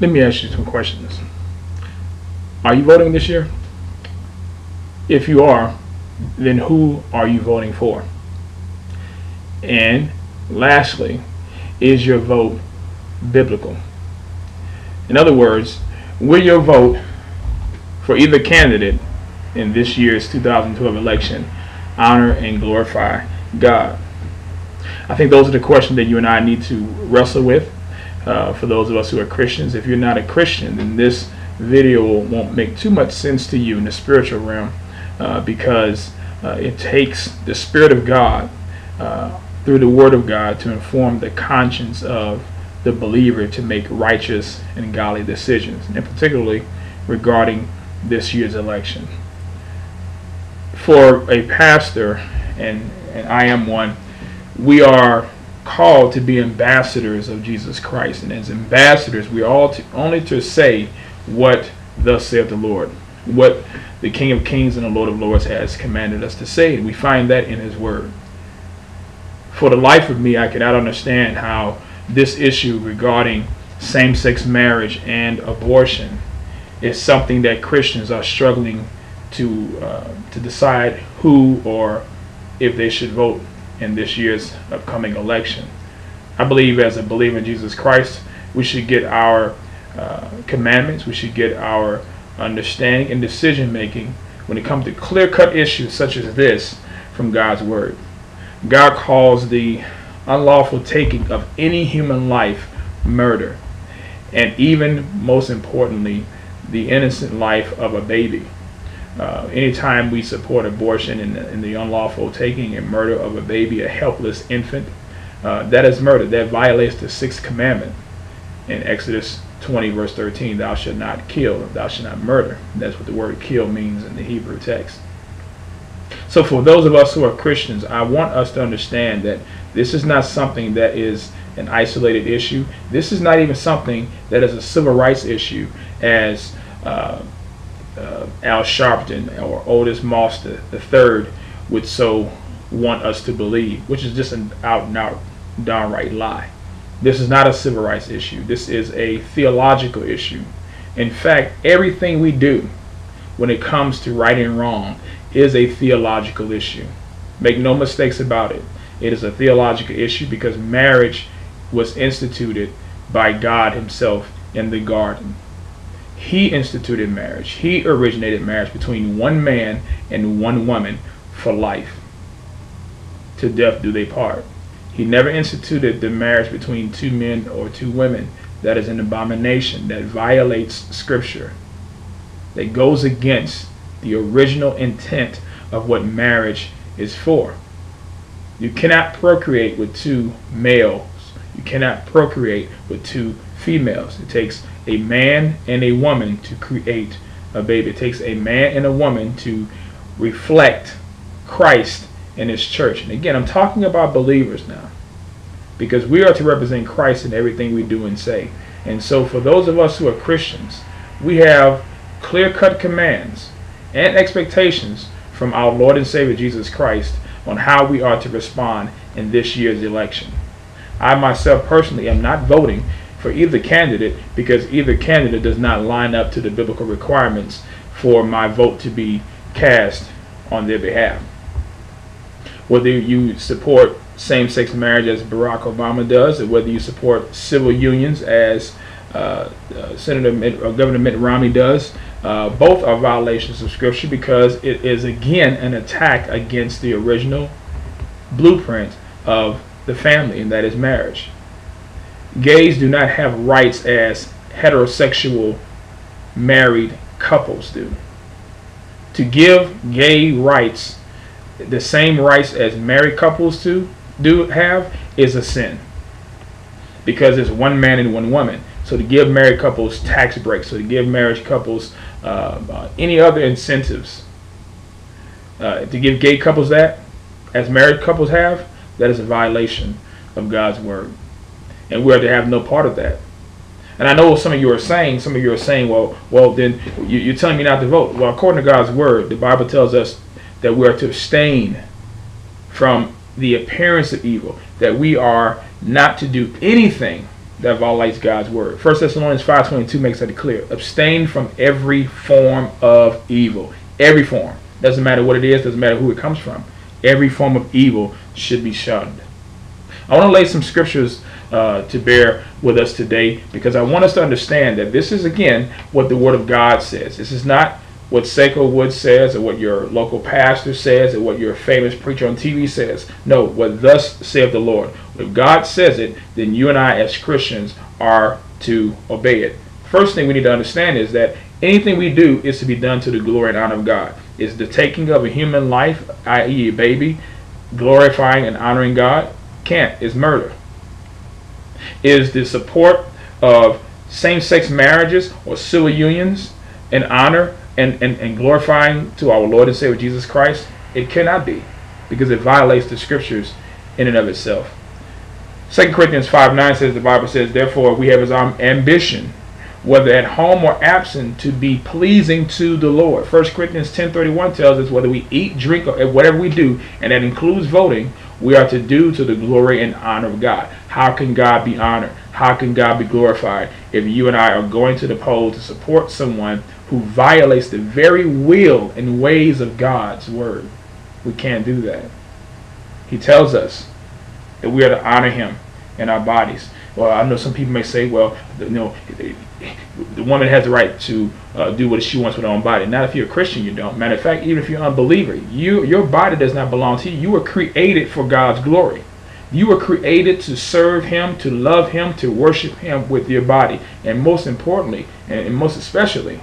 let me ask you some questions. Are you voting this year? If you are, then who are you voting for? And lastly, is your vote biblical? In other words, will your vote for either candidate in this year's 2012 election honor and glorify God? I think those are the questions that you and I need to wrestle with. Uh, for those of us who are Christians, if you're not a Christian, then this video won't make too much sense to you in the spiritual realm uh, because uh, it takes the Spirit of God uh, through the Word of God to inform the conscience of the believer to make righteous and godly decisions, and particularly regarding this year's election. For a pastor, and, and I am one, we are called to be ambassadors of Jesus Christ. And as ambassadors, we are all to, only to say what thus saith the Lord, what the King of Kings and the Lord of Lords has commanded us to say. And we find that in His Word. For the life of me, I cannot understand how this issue regarding same sex marriage and abortion is something that Christians are struggling to, uh, to decide who or if they should vote in this year's upcoming election. I believe as a believer in Jesus Christ, we should get our uh, commandments, we should get our understanding and decision making when it comes to clear cut issues such as this from God's Word. God calls the unlawful taking of any human life murder, and even most importantly, the innocent life of a baby. Uh, anytime we support abortion and, and, the unlawful taking and murder of a baby, a helpless infant, uh, that is murder. That violates the sixth commandment in Exodus 20, verse 13. Thou shalt not kill, thou shalt not murder. That's what the word kill means in the Hebrew text. So, for those of us who are Christians, I want us to understand that this is not something that is an isolated issue. This is not even something that is a civil rights issue, as uh, uh, Al Sharpton or Otis Moss the, the third would so want us to believe, which is just an out and out downright lie. This is not a civil rights issue. This is a theological issue. In fact, everything we do when it comes to right and wrong is a theological issue. Make no mistakes about it. It is a theological issue because marriage was instituted by God Himself in the garden. He instituted marriage. He originated marriage between one man and one woman for life. To death do they part. He never instituted the marriage between two men or two women. That is an abomination that violates Scripture, that goes against the original intent of what marriage is for. You cannot procreate with two males. You cannot procreate with two females. It takes a man and a woman to create a baby. It takes a man and a woman to reflect Christ in his church. And again, I'm talking about believers now. Because we are to represent Christ in everything we do and say. And so for those of us who are Christians, we have clear-cut commands and expectations from our Lord and Savior Jesus Christ on how we are to respond in this year's election. I myself personally am not voting for either candidate because either candidate does not line up to the biblical requirements for my vote to be cast on their behalf. Whether you support same-sex marriage as Barack Obama does, or whether you support civil unions as uh, uh, Senator Mitt, uh, Governor Mitt Romney does, uh, both are violations of Scripture because it is again an attack against the original blueprint of the family, and that is marriage gays do not have rights as heterosexual married couples do. To give gay rights the same rights as married couples do, do have is a sin. Because it's one man and one woman. So to give married couples tax breaks, so to give marriage couples uh, uh, any other incentives, uh, to give gay couples that, as married couples have, that is a violation of God's word and we are to have no part of that. And I know some of you are saying, some of you are saying, well, well, then you, are telling me not to vote. Well, according to God's word, the Bible tells us that we are to abstain from the appearance of evil, that we are not to do anything that violates God's word. 1 Thessalonians 5.22 makes that clear. Abstain from every form of evil. Every form. Doesn't matter what it is, doesn't matter who it comes from. Every form of evil should be shunned. I want to lay some scriptures uh, to bear with us today because I want us to understand that this is, again, what the Word of God says. This is not what Seiko Wood says or what your local pastor says or what your famous preacher on TV says. No, what thus saith the Lord. If God says it, then you and I as Christians are to obey it. First thing we need to understand is that anything we do is to be done to the glory and honor of God. Is the taking of a human life, i.e. a baby, glorifying and honoring God? Can't. It's murder. Is the support of same-sex marriages or civil unions in honor and, and, and glorifying to our Lord and Savior Jesus Christ? It cannot be because it violates the scriptures in and of itself. 2 Corinthians 5 9 says, the Bible says, Therefore we have as our ambition, whether at home or absent, to be pleasing to the Lord. 1 Corinthians 10 31 tells us, whether we eat, drink, or whatever we do, and that includes voting, we are to do to the glory and honor of God. How can God be honored? How can God be glorified if you and I are going to the polls to support someone who violates the very will and ways of God's word? We can't do that. He tells us that we are to honor him in our bodies. Well, I know some people may say, well, you know, the woman has the right to uh, do what she wants with her own body. Not if you're a Christian, you don't. Matter of fact, even if you're an unbeliever, you your body does not belong to you. You were created for God's glory. You were created to serve Him, to love Him, to worship Him with your body, and most importantly, and most especially,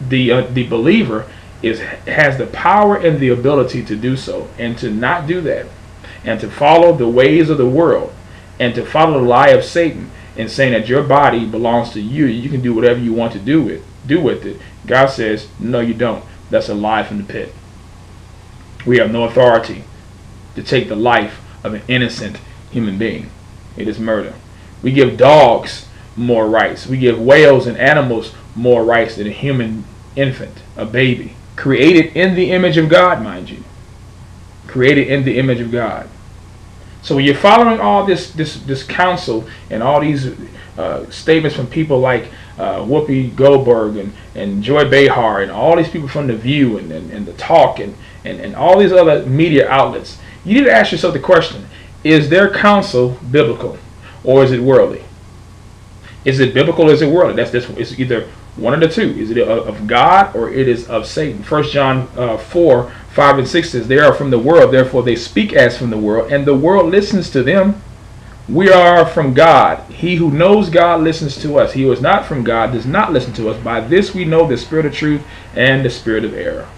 the uh, the believer is has the power and the ability to do so, and to not do that, and to follow the ways of the world, and to follow the lie of Satan and saying that your body belongs to you, you can do whatever you want to do with do with it. God says, no, you don't. That's a lie from the pit. We have no authority to take the life of an innocent human being. It is murder. We give dogs more rights. We give whales and animals more rights than a human infant, a baby, created in the image of God, mind you. Created in the image of God. So when you're following all this this this counsel and all these uh, statements from people like uh, Whoopi Goldberg and, and Joy Behar and all these people from The View and, and, and The Talk and, and, and all these other media outlets, you need to ask yourself the question, is their counsel biblical or is it worldly? Is it biblical or is it worldly? That's this. It's either one of the two. Is it of God or it is of Satan? First John uh, 4 5 and 6 says, They are from the world, therefore they speak as from the world, and the world listens to them. We are from God. He who knows God listens to us. He who is not from God does not listen to us. By this we know the spirit of truth and the spirit of error.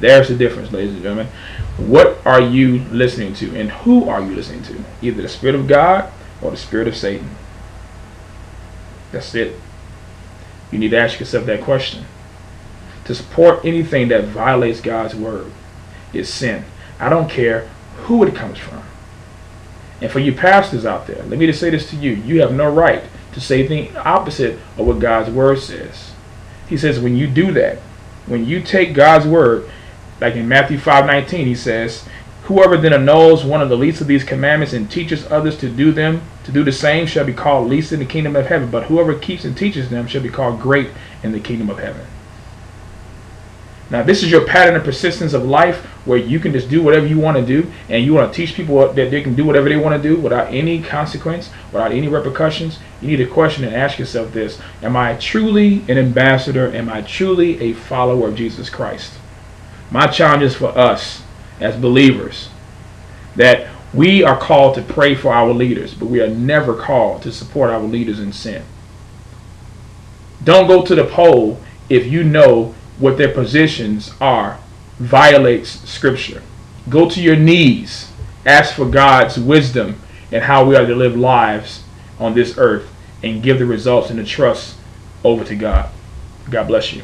There's the difference, ladies and gentlemen. What are you listening to, and who are you listening to? Either the spirit of God or the spirit of Satan. That's it. You need to ask yourself that question. To support anything that violates God's word is sin. I don't care who it comes from. And for you pastors out there, let me just say this to you. You have no right to say the opposite of what God's word says. He says when you do that, when you take God's word, like in Matthew 5:19, he says, Whoever then annuls one of the least of these commandments and teaches others to do them, to do the same, shall be called least in the kingdom of heaven. But whoever keeps and teaches them shall be called great in the kingdom of heaven. Now, this is your pattern of persistence of life where you can just do whatever you want to do and you want to teach people that they can do whatever they want to do without any consequence, without any repercussions. You need to question and ask yourself this Am I truly an ambassador? Am I truly a follower of Jesus Christ? My challenge is for us as believers that we are called to pray for our leaders, but we are never called to support our leaders in sin. Don't go to the poll if you know what their positions are violates scripture. Go to your knees, ask for God's wisdom and how we are to live lives on this earth and give the results and the trust over to God. God bless you.